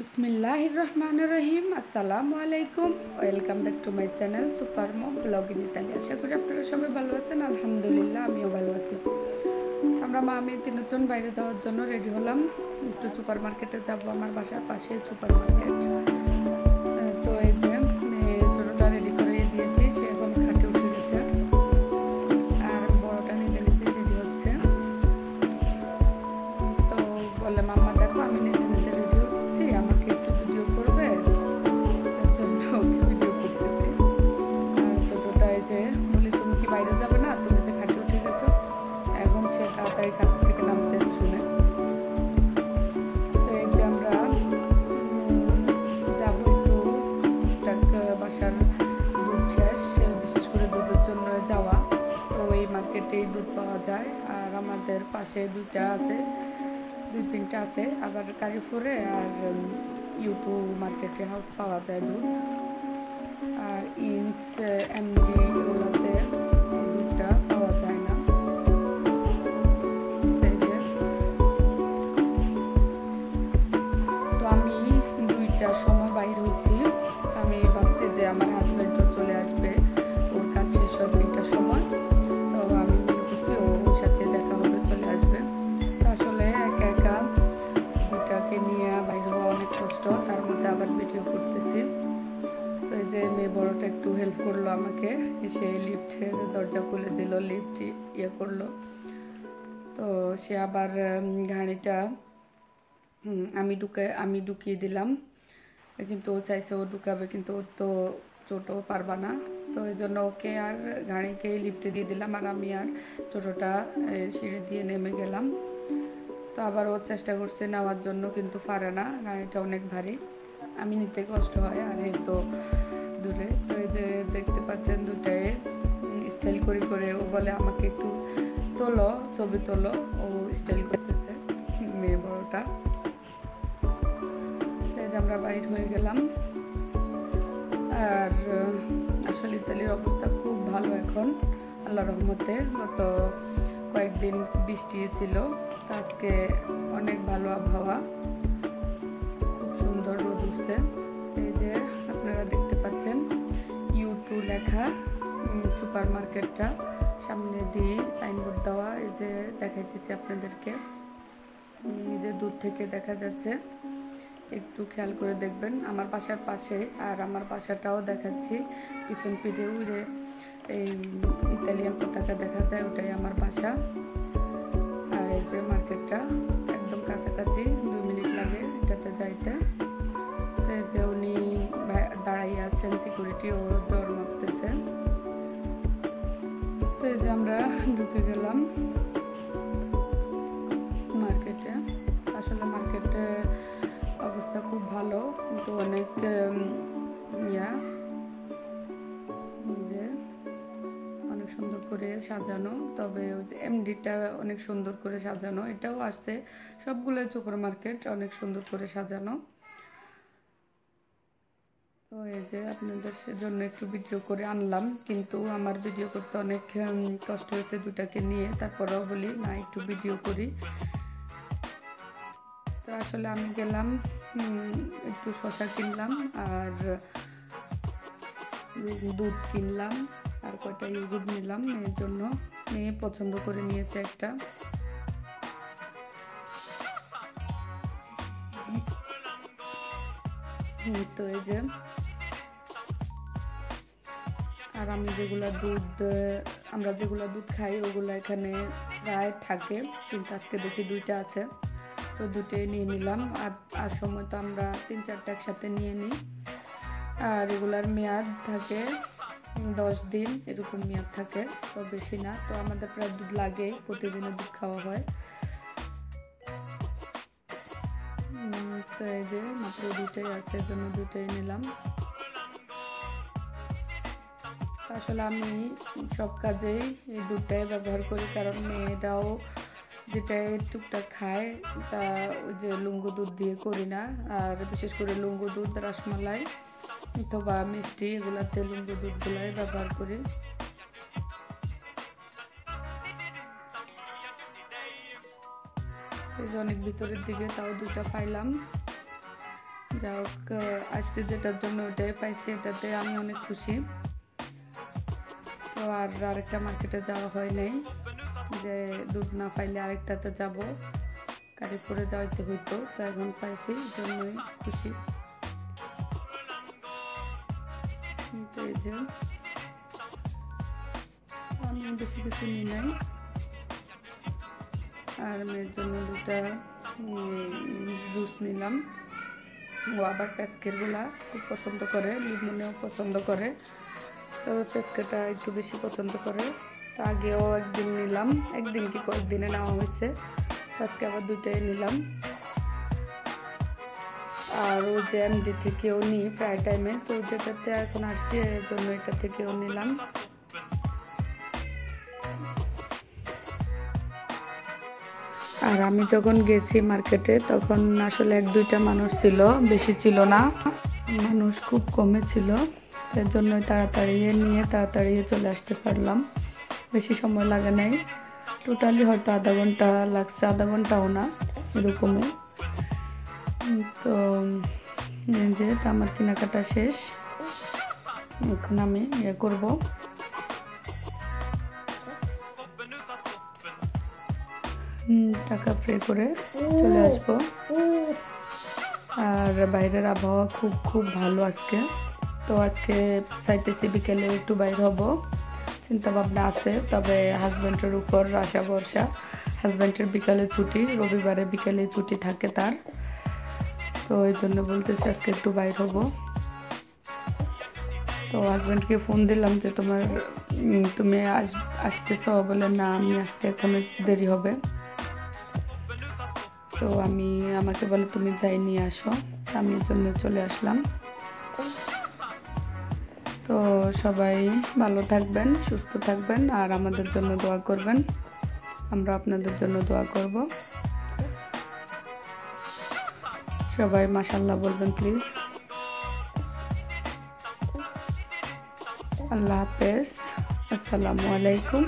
বিসমিল্লাহ রহমান রহিম আসসালামু আলাইকুম welcome back to my channel super mom vlog in Italy. আশা করি আপনারা সবাই ভালো আছেন, আলহামদুলিল্লাহ, আমিও ভালো আছি। আমরা মা আমি তিনজন বাইরে যাওয়ার জন্য রেডি হলাম। একটু সুপার মার্কেটে যাব, আমার বাসার পাশে সুপার মার্কেট মার্কেটেই দুধ পাওয়া যায়, আর আমাদের পাশে দুইটা আছে, দুই তিনটা আছে, আবার কারিফুরে আর ইউটু মার্কেটে পাওয়া যায় দুধ। আর ইনস এমডি এগুলোতে এসে লিফটের দরজা খুলে দিল, লিফট ইয়ে করল। তো সে আবার ঘাড়িটা আমি ঢুকে, আমি ঢুকিয়ে দিলাম। কিন্তু ও চাইছে ও ঢুকাবে, কিন্তু ও তো ছোটো পারবা না। তো এই জন্য ওকে আর গাড়িকে লিফটে দিয়ে দিলাম আর আমি আর ছোটোটা সিঁড়ি দিয়ে নেমে গেলাম। তো আবার ও চেষ্টা করছে নেওয়ার জন্য, কিন্তু পারে না। গাড়িটা অনেক ভারী। আমি নিতে কষ্ট হয় আর এই তো দূরে। তো এই যে দেখতে পাচ্ছেন দুটায় স্টাইল করে করে ও বলে, আমাকে একটু তোলো, ছবি তোলো। ও স্টাইল করতেছে মেয়ে বড়টা। আমরা বাইর হয়ে গেলাম। আর আসলে ইতালির অবস্থা খুব ভালো এখন আল্লাহ রহমতে। গত কয়েকদিন বৃষ্টি ছিল আজকে অনেক ভালো আবহাওয়া। খুব সুন্দর রোদ উঠছে। এই যে পাচ্ছেন ইউ টু লেখা সুপার মার্কেটটা সামনে দিয়ে সাইনবোর্ড দেওয়া, এই যে দেখাইতেছি আপনাদেরকে। যে দূর থেকে দেখা যাচ্ছে, একটু খেয়াল করে দেখবেন। আমার বাসার পাশে আর আমার বাসাটাও দেখাচ্ছি। পিছন পিঠেও যে, এই ইতালিয়ান পতাকা দেখা যায়, ওটাই আমার বাসা। আর এই যে মার্কেটটা, একদম কাছাকাছি, দুই মিনিট লাগে এটাতে যাইতে। যে উনি দাঁড়াইয়ে আছেন সিকিউরিটি ও জ্বর মাপতেছে। তো এই যে আমরা ঢুকে গেলাম মার্কেটে। আসলে মার্কেটে অবস্থা খুব ভালো, কিন্তু অনেক ইয়া, যে অনেক সুন্দর করে সাজানো, তবে এমডিটা অনেক সুন্দর করে সাজানো, এটাও আসছে। সবগুলো সুপার মার্কেট অনেক সুন্দর করে সাজানো। তো এই যে আপনাদের জন্য একটু ভিডিও করে আনলাম, কিন্তু আমার ভিডিও করতে অনেক কষ্ট হয়েছে দুটাকে নিয়ে। তারপরেও বলি, না, একটু ভিডিও করি। তো আসলে আমি গেলাম একটু শশা কিনলাম আর দুধ কিনলাম, আর কয়টা ইউগুড নিলাম। মেয়ের জন্য মেয়ে পছন্দ করে নিয়েছে একটা। তো এই যে। আর আমি যেগুলা দুধ আমরা যেগুলো দুধ খাই, ওগুলো এখানে প্রায় থাকে। কিন্তু আজকে দেখি দুইটা আছে। তো দুটোই নিয়ে নিলাম। আর আর সময় তো আমরা তিন চারটা একসাথে নিয়ে নিই। আর এগুলার মেয়াদ থাকে দশ দিন, এরকম মেয়াদ থাকে। তো বেশি না। তো আমাদের প্রায় দুধ লাগে, প্রতিদিনে দুধ খাওয়া হয়। তো এই যে মাত্র দুটোই এর জন্য দুটোই নিলাম। আসলে আমি সব কাজেই এই দুধটাই ব্যবহার করি, কারণ মেয়েরাও যেটা টুকটাক খায়, তা ওই যে লুঙ্গু দুধ দিয়ে করি না। আর বিশেষ করে লুঙ্গু দুধ, রসমালাই অথবা মিষ্টি, এগুলাতে লুঙ্গু দুধগুলাই ব্যবহার করি। এই যে অনেক ভিতরের দিকে তাও দুটা পাইলাম। যা হোক আসছি যেটার জন্য ওটাই পাইছি, এটাতে আমি অনেক খুশি। তো আর আরেকটা মার্কেটে যাওয়া হয় নাই। যে দুধ না পাইলে আরেকটাতে যাব। করে যাইতে হইতো, তো এখন পাইছি জন্যই খুশি। আমি বেশি কিছু নিই নাই। আর মেয়ের জন্য দুটা জুস নিলাম। ও আবার প্যাসকেটগুলা খুব পছন্দ করে লিমনেও পছন্দ করে। তবে প্যাসকেটটা একটু বেশি পছন্দ করে। তো আগেও একদিন নিলাম। একদিন কি কয়েকদিনে নেওয়া হয়েছে। আজকে আবার দুইটাই নিলাম। আর ও যে এমডি থেকেও নিই প্রায় টাইমে তো যেটাতে এখন আসছি, এর জন্য এটা থেকেও নিলাম। আর আমি যখন গেছি মার্কেটে, তখন আসলে এক দুইটা মানুষ ছিল, বেশি ছিল না। মানুষ খুব কমে ছিল। এর জন্য তাড়াতাড়ি নিয়ে তাড়াতাড়ি চলে আসতে পারলাম। বেশি সময় লাগে নাই। টোটালি হয়তো আধা ঘণ্টা লাগছে, আধা ঘন্টাও না, এরকমই। তো যে, আমার কেনাকাটা শেষ। এখন আমি ইয়ে করব। টাকা পে করে চলে আসব। আর বাইরের আবহাওয়া খুব খুব ভালো আজকে। তো আজকে চাইতেছি বিকেলে একটু বাইর হব। চিন্তা ভাবনা আছে তবে হাজব্যান্ডের উপর আশা ভরসা। হাজব্যান্ডের বিকালে ছুটি রবিবারে বিকালে ছুটি থাকে তার। তো এই জন্য বলতেছি আজকে একটু বাইর হব। তো হাজব্যান্ডকে ফোন দিলাম যে তোমার তুমি আস আসতেছ? বলে না আমি আসতে এখন দেরি হবে। তো আমি, আমাকে বলে তুমি যাই নিয়ে আসো। আমি জন্য চলে আসলাম। তো সবাই ভালো থাকবেন, সুস্থ থাকবেন, আর আমাদের জন্য দোয়া করবেন। আমরা আপনাদের জন্য দোয়া করব। সবাই মাসাল্লাহ বলবেন প্লিজ আল্লাহ হাফেজ। আসসালামু আলাইকুম।